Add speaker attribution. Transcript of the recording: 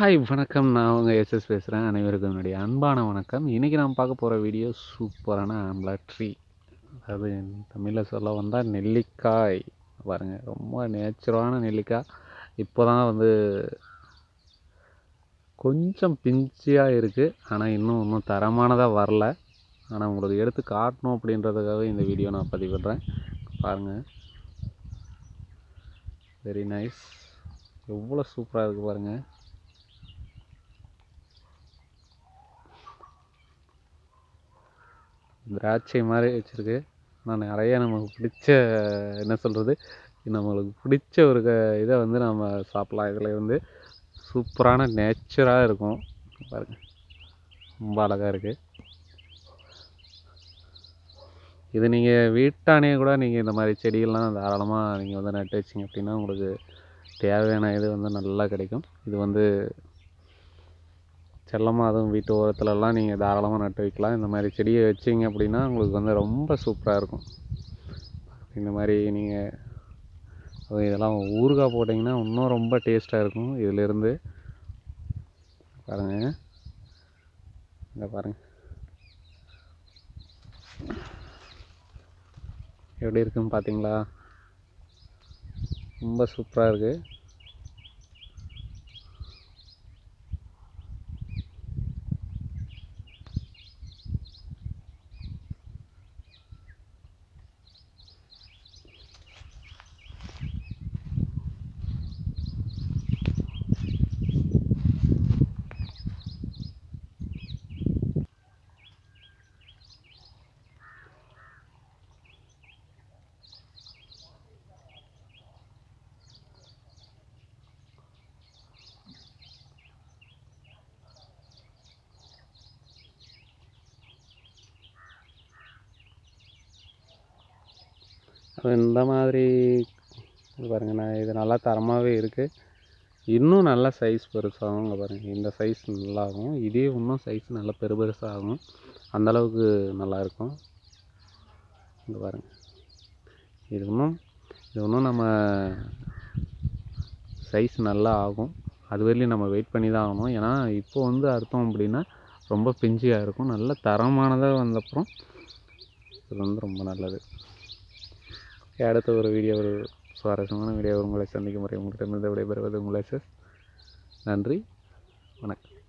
Speaker 1: Hi வணக்கம். நான் உங்கள் எஸ்எஸ் பேசுகிறேன் அனைவருக்கும் என்னுடைய அன்பான வணக்கம். இன்றைக்கி நான் பார்க்க போகிற வீடியோ சூப்பரான ஆம்லா ட்ரீ அதாவது தமிழில் சொல்ல வந்தால் நெல்லிக்காய். பாருங்கள் ரொம்ப நேச்சுரலான நெல்லிக்காய். இப்போ தான் வந்து கொஞ்சம் பிஞ்சியாக இருக்குது ஆனால் இன்னும் ஒன்றும் தரமானதாக வரல. ஆனால் உங்களுக்கு எடுத்து காட்டணும் அப்படின்றதுக்காக இந்த வீடியோ நான் பதிவிடுறேன். பாருங்கள் வெரி நைஸ் எவ்வளோ சூப்பராக இருக்குது பாருங்கள் திராட்சை மாதிரி வச்சுருக்கு. நான் நிறைய நமக்கு பிடிச்ச என்ன சொல்கிறது நம்மளுக்கு பிடிச்ச ஒரு க இதை வந்து நம்ம சாப்பிட்லாம். இதில் வந்து சூப்பரான நேச்சராக இருக்கும். பாருங்க. ரொம்ப அழகாக இருக்குது இது நீங்கள் வீட்டானே கூட நீங்கள் இந்த மாதிரி செடிகள்லாம் தாராளமாக நீங்கள் வந்து நட்டு வச்சிங்க அப்படின்னா உங்களுக்கு தேவையான இது வந்து நல்லா கிடைக்கும். இது வந்து செல்லமாக அதுவும் வீட்டு ஓரத்துலலாம் நீங்கள் தாராளமாக நட்டு வைக்கலாம். இந்த மாதிரி செடியை வச்சிங்க அப்படின்னா உங்களுக்கு வந்து ரொம்ப சூப்பராக இருக்கும். இந்த மாதிரி நீங்கள் அது இதெல்லாம் ஊறுகாய் போட்டிங்கன்னா இன்னும் ரொம்ப டேஸ்ட்டாக இருக்கும். இதிலேருந்து பாருங்கள் இங்கே பாருங்கள் எப்படி இருக்குன்னு பார்த்தீங்களா ரொம்ப சூப்பராக இருக்குது இந்த மாதிரி இது பாருங்கள் நான் இது நல்லா தரமாகவே இருக்குது இன்னும் நல்லா சைஸ் பெருசாகும் இங்கே பாருங்கள் இந்த சைஸ் நல்லாகும் இதே இன்னும் சைஸ் நல்லா பெரு பெருசாகும். அந்தளவுக்கு நல்லாயிருக்கும் இங்கே பாருங்கள் இது இன்னும் இது இன்னும் நம்ம சைஸ் நல்லா ஆகும். அது வரையிலும் நம்ம வெயிட் பண்ணி தான் ஆகணும். ஏன்னா இப்போ வந்து அர்த்தம் அப்படின்னா ரொம்ப பிஞ்சியாக இருக்கும். நல்ல தரமானதாக வந்தப்புறம் இது வந்து ரொம்ப நல்லது. அடுத்த ஒரு வீடியோ ஒரு சுவாரஸ்யமான வீடியோ உங்களை சந்திக்கும் முறை உங்களிடமிருந்து விடைபெறுவது உங்கள் நன்றி. வணக்கம்.